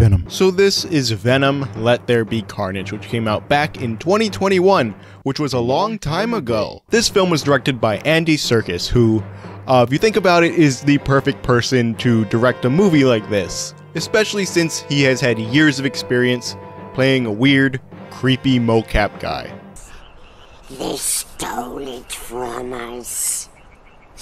Venom. So this is Venom Let There Be Carnage, which came out back in 2021, which was a long time ago. This film was directed by Andy Serkis, who, uh, if you think about it, is the perfect person to direct a movie like this, especially since he has had years of experience playing a weird, creepy mocap guy. They stole it from us.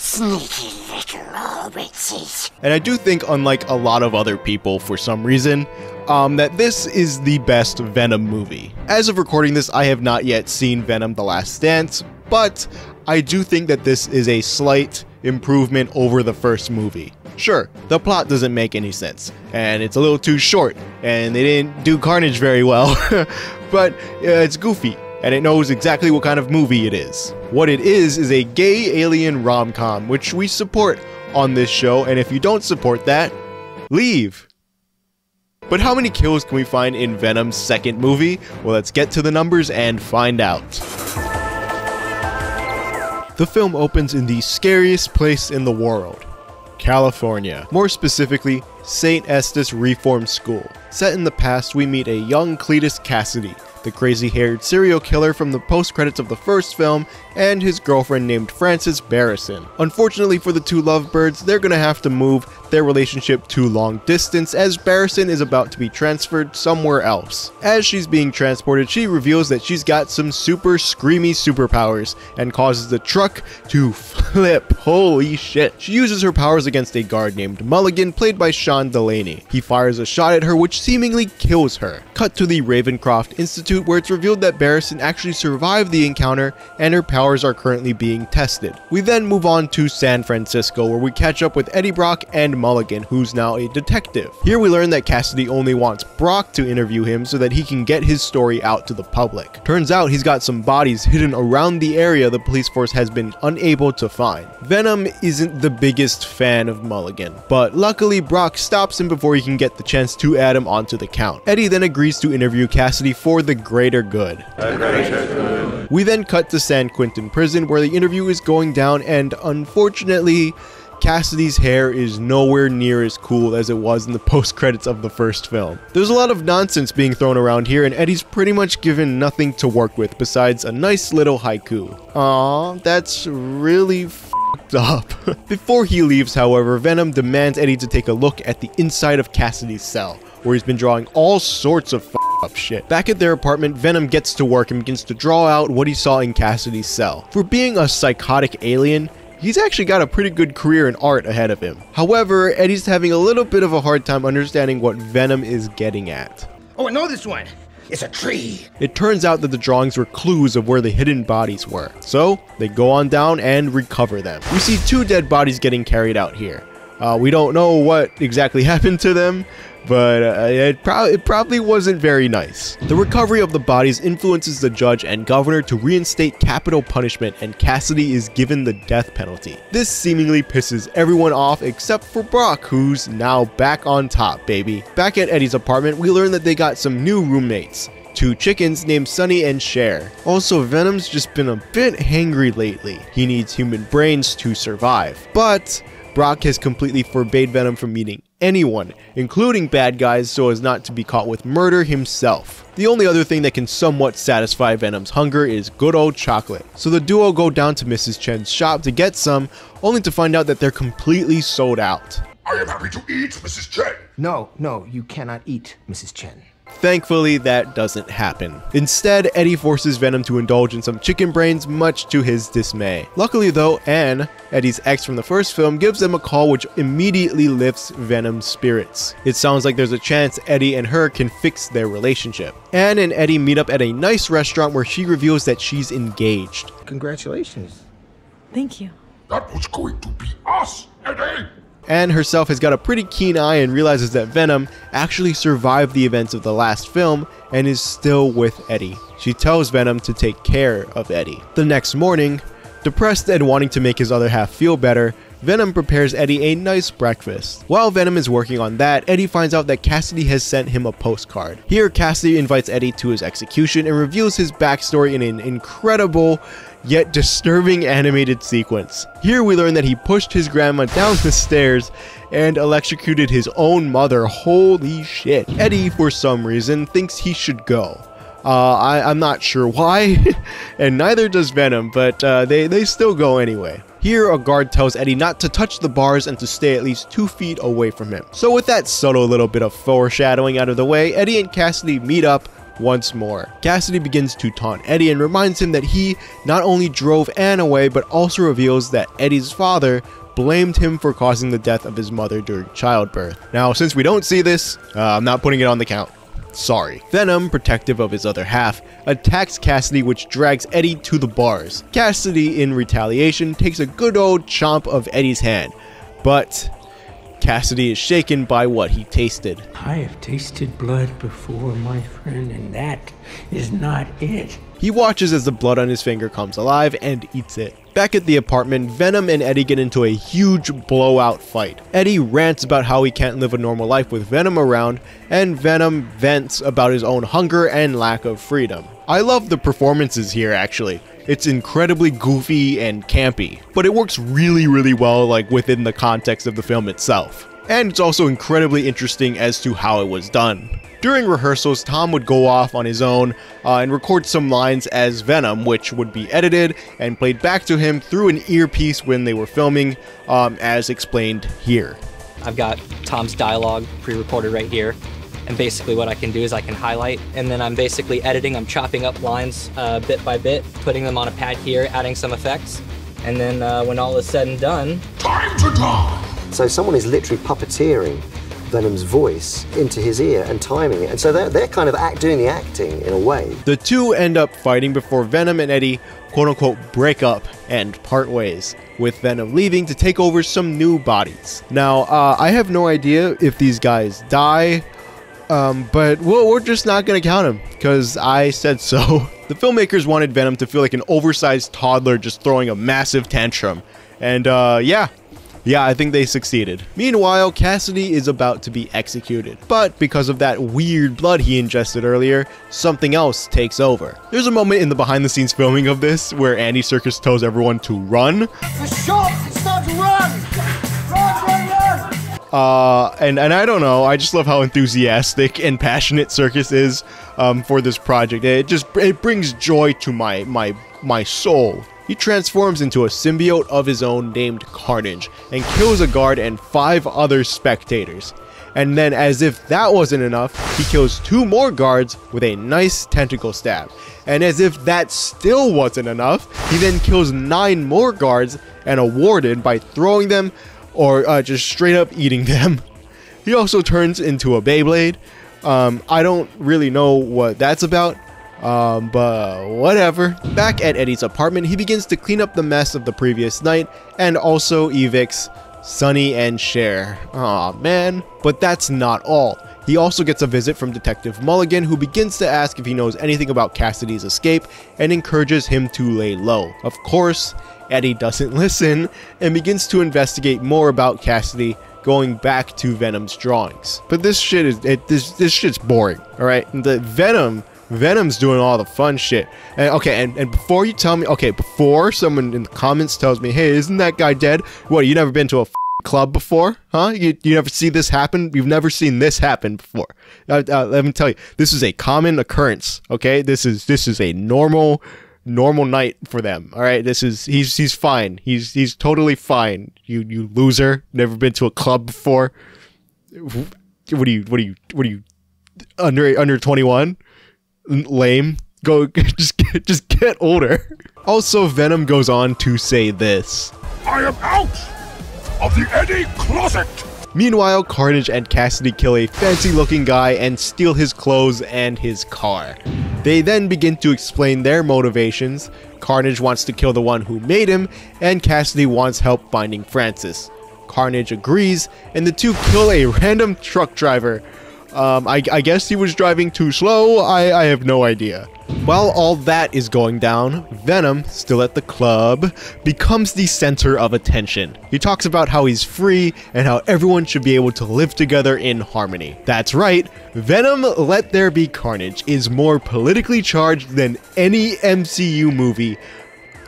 Sneaky little hobbitses. And I do think, unlike a lot of other people for some reason, um, that this is the best Venom movie. As of recording this, I have not yet seen Venom The Last Dance, but I do think that this is a slight improvement over the first movie. Sure, the plot doesn't make any sense, and it's a little too short, and they didn't do Carnage very well, but uh, it's goofy, and it knows exactly what kind of movie it is. What it is is a gay alien rom com, which we support on this show, and if you don't support that, leave. But how many kills can we find in Venom's second movie? Well, let's get to the numbers and find out. The film opens in the scariest place in the world, California. More specifically, St. Estes Reform School. Set in the past, we meet a young Cletus Cassidy, the crazy haired serial killer from the post credits of the first film, and his girlfriend named Frances Barrison. Unfortunately for the two lovebirds, they're gonna have to move their relationship to long distance as Barrison is about to be transferred somewhere else. As she's being transported, she reveals that she's got some super screamy superpowers and causes the truck to flip. Holy shit. She uses her powers against a guard named Mulligan, played by Sean Delaney. He fires a shot at her, which seemingly kills her. Cut to the Ravencroft Institute, where it's revealed that Barrison actually survived the encounter and her powers are currently being tested. We then move on to San Francisco, where we catch up with Eddie Brock and Mulligan, who's now a detective. Here we learn that Cassidy only wants Brock to interview him so that he can get his story out to the public. Turns out he's got some bodies hidden around the area the police force has been unable to find. Venom isn't the biggest fan of Mulligan, but luckily Brock stops him before he can get the chance to add him onto the count. Eddie then agrees to interview Cassidy for the greater good. We then cut to San Quentin prison where the interview is going down and unfortunately Cassidy's hair is nowhere near as cool as it was in the post credits of the first film. There's a lot of nonsense being thrown around here and Eddie's pretty much given nothing to work with besides a nice little haiku. Aww, that's really f***ed up. Before he leaves, however, Venom demands Eddie to take a look at the inside of Cassidy's cell, where he's been drawing all sorts of up shit. Back at their apartment, Venom gets to work and begins to draw out what he saw in Cassidy's cell. For being a psychotic alien, he's actually got a pretty good career in art ahead of him. However, Eddie's having a little bit of a hard time understanding what Venom is getting at. Oh, I know this one. It's a tree. It turns out that the drawings were clues of where the hidden bodies were. So, they go on down and recover them. We see two dead bodies getting carried out here. Uh, we don't know what exactly happened to them, but uh, it, pro- it probably wasn't very nice. The recovery of the bodies influences the judge and governor to reinstate capital punishment, and Cassidy is given the death penalty. This seemingly pisses everyone off except for Brock, who's now back on top, baby. Back at Eddie's apartment, we learn that they got some new roommates two chickens named Sonny and Cher. Also, Venom's just been a bit hangry lately. He needs human brains to survive. But Brock has completely forbade Venom from meeting anyone, including bad guys, so as not to be caught with murder himself. The only other thing that can somewhat satisfy Venom's hunger is good old chocolate. So the duo go down to Mrs. Chen's shop to get some, only to find out that they're completely sold out. I am happy to eat, Mrs. Chen. No, no, you cannot eat, Mrs. Chen. Thankfully, that doesn't happen. Instead, Eddie forces Venom to indulge in some chicken brains, much to his dismay. Luckily, though, Anne, Eddie's ex from the first film, gives them a call which immediately lifts Venom's spirits. It sounds like there's a chance Eddie and her can fix their relationship. Anne and Eddie meet up at a nice restaurant where she reveals that she's engaged. Congratulations. Thank you. That was going to be us, Eddie. Anne herself has got a pretty keen eye and realizes that Venom actually survived the events of the last film and is still with Eddie. She tells Venom to take care of Eddie. The next morning, depressed and wanting to make his other half feel better, Venom prepares Eddie a nice breakfast. While Venom is working on that, Eddie finds out that Cassidy has sent him a postcard. Here, Cassidy invites Eddie to his execution and reveals his backstory in an incredible yet disturbing animated sequence. Here we learn that he pushed his grandma down the stairs and electrocuted his own mother. Holy shit. Eddie, for some reason, thinks he should go. Uh, I, am not sure why, and neither does Venom, but uh, they, they still go anyway. Here, a guard tells Eddie not to touch the bars and to stay at least two feet away from him. So with that subtle little bit of foreshadowing out of the way, Eddie and Cassidy meet up once more. Cassidy begins to taunt Eddie and reminds him that he not only drove Anne away, but also reveals that Eddie's father blamed him for causing the death of his mother during childbirth. Now, since we don't see this, uh, I'm not putting it on the count. Sorry. Venom, protective of his other half, attacks Cassidy which drags Eddie to the bars. Cassidy, in retaliation, takes a good old chomp of Eddie's hand, but Cassidy is shaken by what he tasted. I have tasted blood before, my friend, and that is not it. He watches as the blood on his finger comes alive and eats it. Back at the apartment, Venom and Eddie get into a huge blowout fight. Eddie rants about how he can't live a normal life with Venom around, and Venom vents about his own hunger and lack of freedom. I love the performances here actually. It's incredibly goofy and campy, but it works really really well like within the context of the film itself. And it's also incredibly interesting as to how it was done. During rehearsals, Tom would go off on his own uh, and record some lines as Venom, which would be edited and played back to him through an earpiece when they were filming, um, as explained here. I've got Tom's dialogue pre recorded right here. And basically, what I can do is I can highlight, and then I'm basically editing. I'm chopping up lines uh, bit by bit, putting them on a pad here, adding some effects, and then uh, when all is said and done, time to die. So someone is literally puppeteering Venom's voice into his ear and timing it, and so they're, they're kind of act, doing the acting in a way. The two end up fighting before Venom and Eddie quote unquote break up and part ways, with Venom leaving to take over some new bodies. Now, uh, I have no idea if these guys die um, but we're, we're just not going to count him because I said so. The filmmakers wanted Venom to feel like an oversized toddler just throwing a massive tantrum. And uh, yeah, yeah, I think they succeeded. Meanwhile, Cassidy is about to be executed. But because of that weird blood he ingested earlier, something else takes over. There's a moment in the behind the scenes filming of this where Andy Serkis tells everyone to run. Shot! Run, run, run! Uh, and and I don't know. I just love how enthusiastic and passionate Serkis is um, for this project. It just it brings joy to my my my soul. He transforms into a symbiote of his own named Carnage and kills a guard and five other spectators. And then, as if that wasn't enough, he kills two more guards with a nice tentacle stab. And as if that still wasn't enough, he then kills nine more guards and a warden by throwing them or uh, just straight up eating them. He also turns into a Beyblade. Um, I don't really know what that's about, um, but whatever. Back at Eddie's apartment, he begins to clean up the mess of the previous night and also evicts Sonny and Cher. Aw, man. But that's not all. He also gets a visit from Detective Mulligan, who begins to ask if he knows anything about Cassidy's escape and encourages him to lay low. Of course, Eddie doesn't listen and begins to investigate more about Cassidy going back to Venom's drawings. But this shit is it, this this shit's boring. All right, the Venom Venom's doing all the fun shit. And okay, and, and before you tell me, okay, before someone in the comments tells me, hey, isn't that guy dead? What, you never been to a club before? Huh? You, you never see this happen? You've never seen this happen before. Uh, uh, let me tell you, this is a common occurrence. Okay, this is this is a normal normal night for them. All right, this is he's he's fine. He's he's totally fine. You you loser, never been to a club before. What do you what do you what are you under under 21? Lame. Go just get, just get older. Also Venom goes on to say this. I am out of the Eddie closet. Meanwhile, Carnage and Cassidy kill a fancy looking guy and steal his clothes and his car. They then begin to explain their motivations. Carnage wants to kill the one who made him, and Cassidy wants help finding Frances. Carnage agrees, and the two kill a random truck driver. Um, I, I, guess he was driving too slow. I, I have no idea. While all that is going down, Venom, still at the club, becomes the center of attention. He talks about how he's free and how everyone should be able to live together in harmony. That's right, Venom Let There Be Carnage is more politically charged than any MCU movie.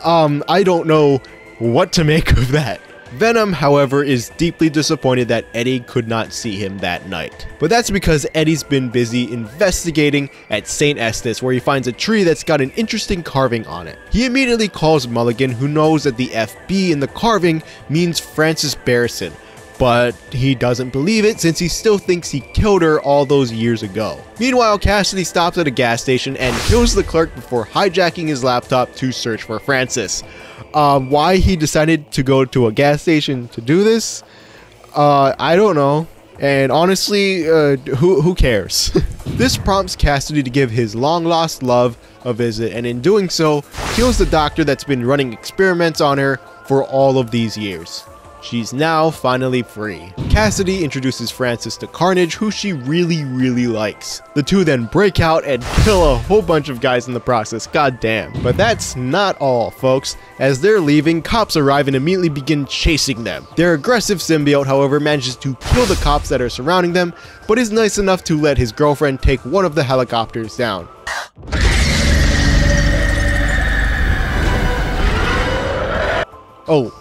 Um, I don't know what to make of that. Venom, however, is deeply disappointed that Eddie could not see him that night. But that's because Eddie's been busy investigating at St. Estes where he finds a tree that's got an interesting carving on it. He immediately calls Mulligan who knows that the FB in the carving means Frances Barrison, but he doesn't believe it since he still thinks he killed her all those years ago. Meanwhile, Cassidy stops at a gas station and kills the clerk before hijacking his laptop to search for Frances. Uh, why he decided to go to a gas station to do this, uh, I don't know. And honestly, uh, who, who cares? this prompts Cassidy to give his long lost love a visit, and in doing so, kills the doctor that's been running experiments on her for all of these years. She's now finally free. Cassidy introduces Frances to Carnage, who she really, really likes. The two then break out and kill a whole bunch of guys in the process, god damn. But that's not all, folks. As they're leaving, cops arrive and immediately begin chasing them. Their aggressive symbiote, however, manages to kill the cops that are surrounding them, but is nice enough to let his girlfriend take one of the helicopters down. Oh,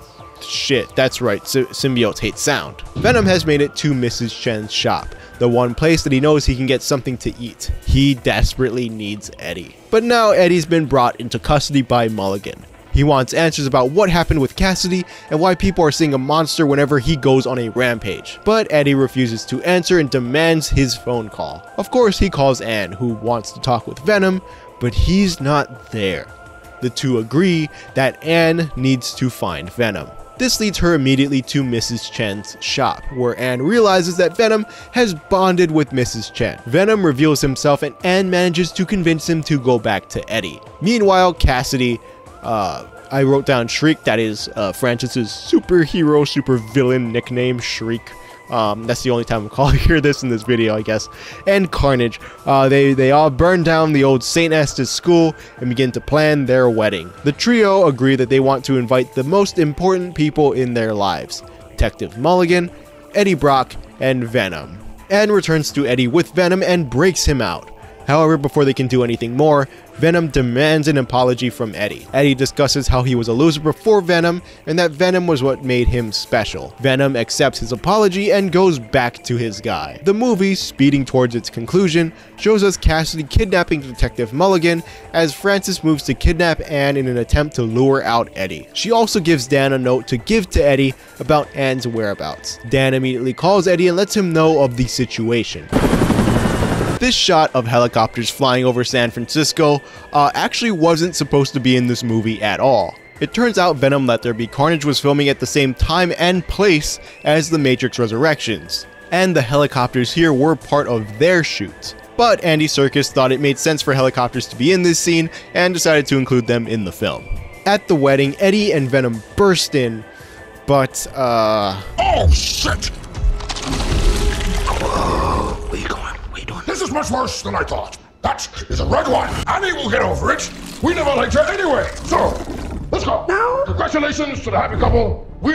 shit, that's right, sy symbiotes hate sound. Venom has made it to Mrs. Chen's shop, the one place that he knows he can get something to eat. He desperately needs Eddie. But now Eddie's been brought into custody by Mulligan. He wants answers about what happened with Cassidy and why people are seeing a monster whenever he goes on a rampage. But Eddie refuses to answer and demands his phone call. Of course, he calls Anne, who wants to talk with Venom, but he's not there. The two agree that Anne needs to find Venom. This leads her immediately to Mrs. Chen's shop, where Anne realizes that Venom has bonded with Mrs. Chen. Venom reveals himself and Anne manages to convince him to go back to Eddie. Meanwhile, Cassidy, uh, I wrote down Shriek, that is uh, Frances's superhero, supervillain nickname, Shriek. Um, that's the only time I'm calling hear this in this video, I guess. And Carnage. Uh, they they all burn down the old Saint Estes school and begin to plan their wedding. The trio agree that they want to invite the most important people in their lives: Detective Mulligan, Eddie Brock, and Venom. Anne returns to Eddie with Venom and breaks him out. However, before they can do anything more, Venom demands an apology from Eddie. Eddie discusses how he was a loser before Venom and that Venom was what made him special. Venom accepts his apology and goes back to his guy. The movie, speeding towards its conclusion, shows us Cassidy kidnapping Detective Mulligan as Frances moves to kidnap Anne in an attempt to lure out Eddie. She also gives Dan a note to give to Eddie about Anne's whereabouts. Dan immediately calls Eddie and lets him know of the situation. This shot of helicopters flying over San Francisco uh, actually wasn't supposed to be in this movie at all. It turns out Venom Let There Be Carnage was filming at the same time and place as The Matrix Resurrections, and the helicopters here were part of their shoot. But Andy Serkis thought it made sense for helicopters to be in this scene and decided to include them in the film. At the wedding, Eddie and Venom burst in, but, uh. Oh, shit! Is much worse than I thought. That is a red one. Annie will get over it. We never liked her anyway. So, let's go. No. Congratulations to the happy couple. We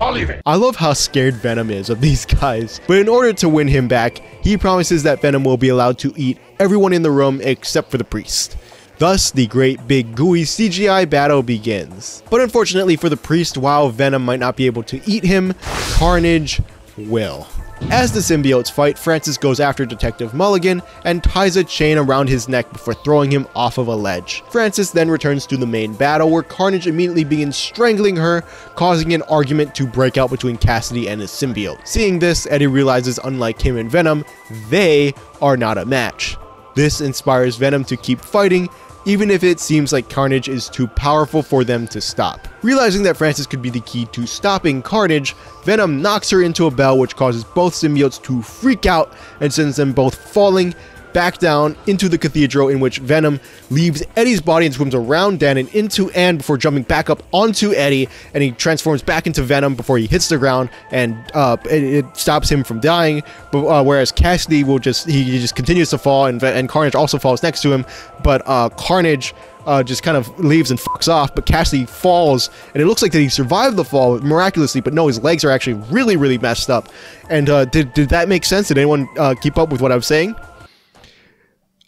are leaving. I love how scared Venom is of these guys. But in order to win him back, he promises that Venom will be allowed to eat everyone in the room except for the priest. Thus, the great big gooey CGI battle begins. But unfortunately for the priest, while Venom might not be able to eat him, Carnage will. As the symbiotes fight, Frances goes after Detective Mulligan and ties a chain around his neck before throwing him off of a ledge. Frances then returns to the main battle where Carnage immediately begins strangling her, causing an argument to break out between Cassidy and his symbiote. Seeing this, Eddie realizes unlike him and Venom, they are not a match. This inspires Venom to keep fighting even if it seems like Carnage is too powerful for them to stop. Realizing that Frances could be the key to stopping Carnage, Venom knocks her into a bell which causes both symbiotes to freak out and sends them both falling back down into the cathedral in which Venom leaves Eddie's body and swims around Dan and into Anne before jumping back up onto Eddie and he transforms back into Venom before he hits the ground and uh, it, it, stops him from dying. But uh, whereas Cassidy will just he, just continues to fall and, and Carnage also falls next to him, but uh, Carnage uh, just kind of leaves and fucks off, but Cassidy falls, and it looks like that he survived the fall miraculously, but no, his legs are actually really, really messed up. And uh, did, did that make sense? Did anyone uh, keep up with what I was saying?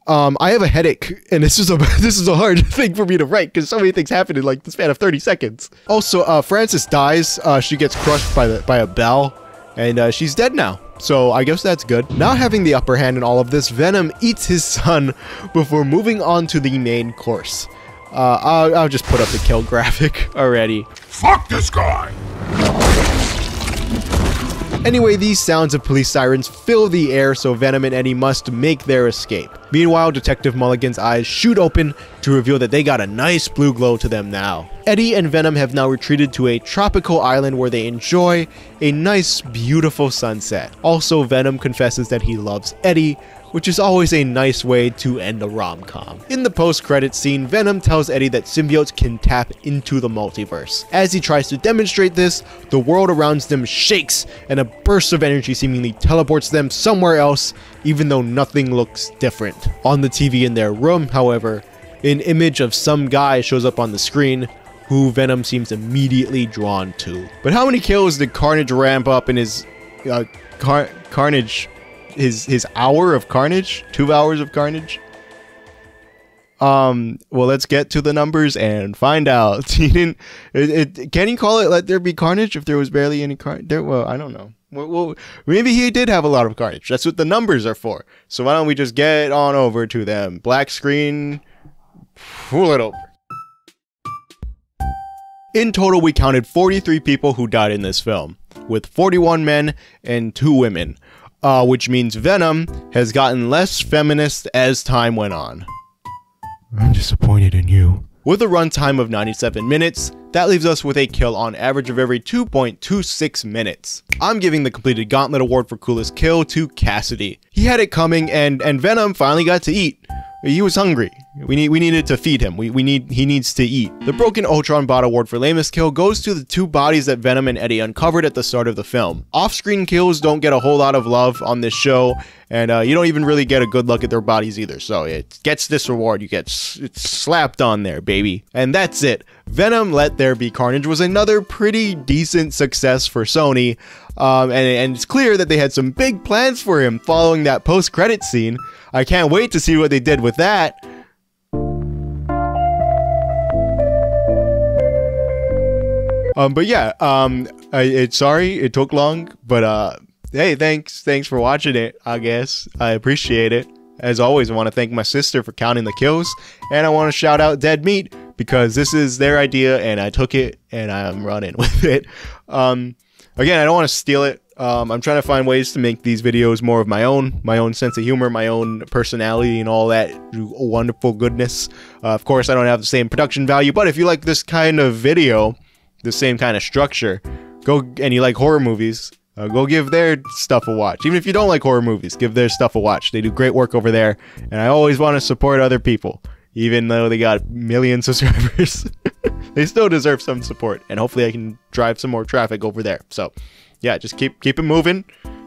Um, I have a headache, and this is a this is a hard thing for me to write because so many things happen in like the span of 30 seconds. Also, uh, Frances dies. Uh, she gets crushed by the by a bell, and uh, she's dead now. So I guess that's good. Now having the upper hand in all of this, Venom eats his son before moving on to the main course. Uh, I'll, I'll just put up the kill graphic already. Fuck this guy! Anyway, these sounds of police sirens fill the air, so Venom and Eddie must make their escape. Meanwhile, Detective Mulligan's eyes shoot open to reveal that they got a nice blue glow to them now. Eddie and Venom have now retreated to a tropical island where they enjoy a nice, beautiful sunset. Also, Venom confesses that he loves Eddie, which is always a nice way to end a rom-com. In the post-credits scene, Venom tells Eddie that symbiotes can tap into the multiverse. As he tries to demonstrate this, the world around them shakes and a burst of energy seemingly teleports them somewhere else, even though nothing looks different. On the TV in their room, however, an image of some guy shows up on the screen who Venom seems immediately drawn to. But how many kills did Carnage ramp up in his uh, Car Carnage his his hour of carnage, two hours of carnage. Um. Well, let's get to the numbers and find out. he didn't. It, it, can he call it "Let there be carnage" if there was barely any carnage? Well, I don't know. Well, well, maybe he did have a lot of carnage. That's what the numbers are for. So why don't we just get on over to them? Black screen. Pull it over. In total, we counted 43 people who died in this film, with 41 men and 2 women uh, which means Venom has gotten less feminist as time went on. I'm disappointed in you. With a runtime of 97 minutes, that leaves us with a kill on average of every 2.26 minutes. I'm giving the completed Gauntlet Award for coolest kill to Cassidy. He had it coming and, and Venom finally got to eat. He was hungry. We need we needed to feed him. We, we need he needs to eat. The broken Ultron bot award for lamest kill goes to the two bodies that Venom and Eddie uncovered at the start of the film. Off-screen kills don't get a whole lot of love on this show, and uh, you don't even really get a good look at their bodies either. So it gets this reward. You get it's slapped on there, baby. And that's it. Venom Let There Be Carnage was another pretty decent success for Sony. Um, and, and it's clear that they had some big plans for him following that post-credit scene. I can't wait to see what they did with that. Um, but yeah, um, I, it, sorry it took long, but uh, hey, thanks, thanks for watching it. I guess I appreciate it. As always, I want to thank my sister for counting the kills, and I want to shout out Dead Meat because this is their idea, and I took it and I'm running with it. Um, again, I don't want to steal it. Um, I'm trying to find ways to make these videos more of my own, my own sense of humor, my own personality, and all that wonderful goodness. Uh, of course, I don't have the same production value, but if you like this kind of video, the same kind of structure, go and you like horror movies, uh, go give their stuff a watch. Even if you don't like horror movies, give their stuff a watch. They do great work over there, and I always want to support other people, even though they got million subscribers. they still deserve some support, and hopefully I can drive some more traffic over there. So, yeah, just keep keep it moving.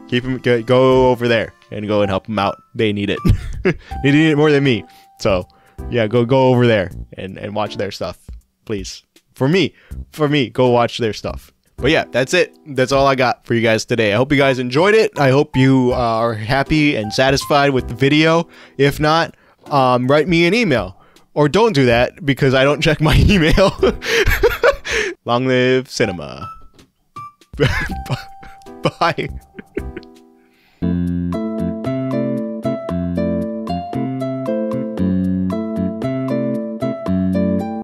Keep them go, over there and go and help them out. They need it. they need it more than me. So, yeah, go go over there and and watch their stuff, please for me, for me, go watch their stuff. But yeah, that's it. That's all I got for you guys today. I hope you guys enjoyed it. I hope you uh, are happy and satisfied with the video. If not, um, write me an email. Or don't do that because I don't check my email. Long live cinema. Bye.